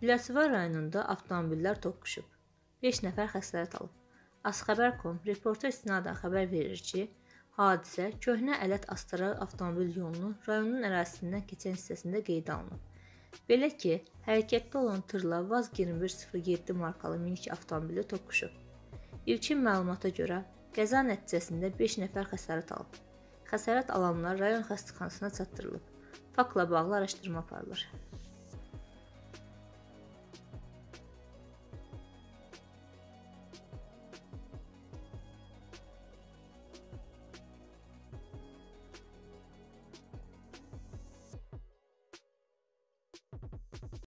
Biləsuvar rayonunda avtomobillər toqquşub. 5 nəfər xəsarət alıb. Azxəbər.com reporta istinadən xəbər verir ki, hadisə Köhnə Ələt Astara avtomobil yolunun rayonun ərazisindən keçən hissəsində qeydə alınıb. Belə ki, hərəkətdə olan tırla VAZ 2107 markalı minik avtomobili toqquşub. İlkin məlumata görə, qəza nəticəsində 5 nəfər xəsarət alıb. Xəsarət alanlar rayon xəstəxanasına çatdırılıb. Faktla bağlı araşdırma aparılır.